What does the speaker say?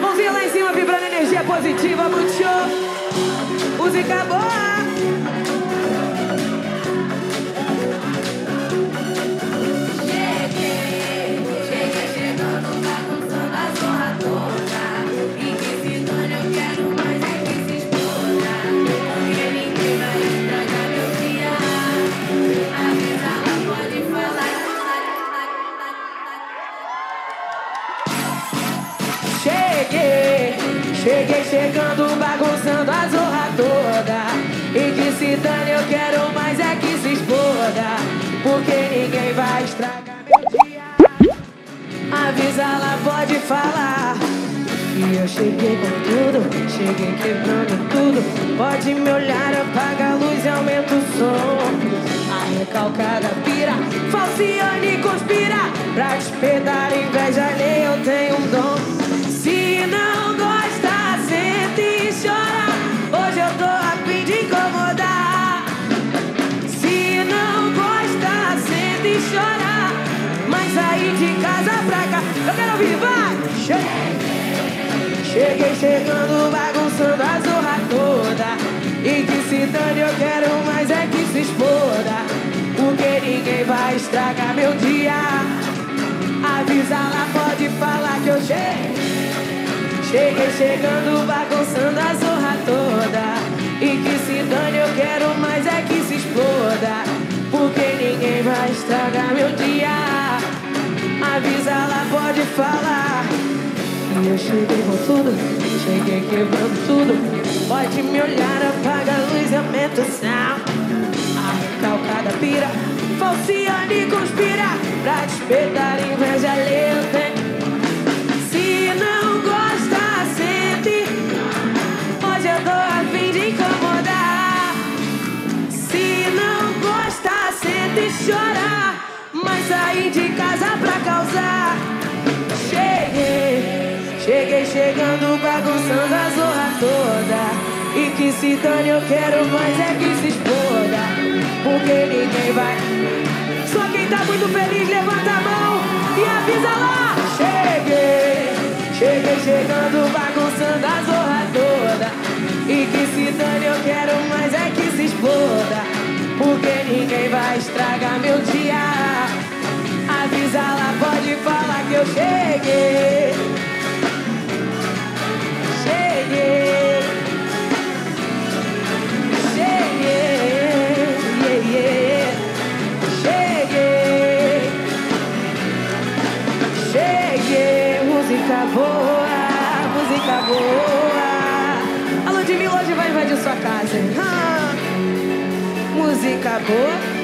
Mãozinha lá em cima, vibrando energia positiva, muito show. Música boa. Cheguei chegando, bagunçando a zorra toda. E que se dane, eu quero mais é que se exploda. Porque ninguém vai estragar meu dia. Avisa, ela pode falar. E eu cheguei com tudo, cheguei quebrando tudo. Pode me olhar, apaga a luz e aumenta o som. A recalcada pira, falciane conspira. Pra despertar inveja alheia eu tenho um dom. Vai! Cheguei, cheguei chegando, bagunçando a zorra toda. E que se dane, eu quero mais é que se exploda. Porque ninguém vai estragar meu dia. Avisa lá, pode falar que eu cheguei. Cheguei chegando, bagunçando a zorra toda. E que se dane, eu quero mais é que se exploda. Porque ninguém vai estragar meu dia. Pode falar. E eu cheguei com tudo, cheguei quebrando tudo. Pode me olhar, apaga a luz e aumenta o. A recalcada pira, falciane conspira. Pra despertar inveja tenho. Se não gosta, sente. Hoje eu tô a fim de incomodar. Se não gosta, sente e chora. Mas sair de casa pra causar. Cheguei, chegando, bagunçando a zorra toda. E que se dane, eu quero mais é que se exploda. Porque ninguém vai. Só quem tá muito feliz, levanta a mão e avisa lá. Cheguei, cheguei chegando, bagunçando a zorra toda. E que se dane, eu quero mais é que se exploda. Porque ninguém vai estragar meu dia. Avisa lá, pode falar que eu. Cheguei. Música boa. Música boa. A Ludmilla hoje vai invadir sua casa. Ah. Música boa.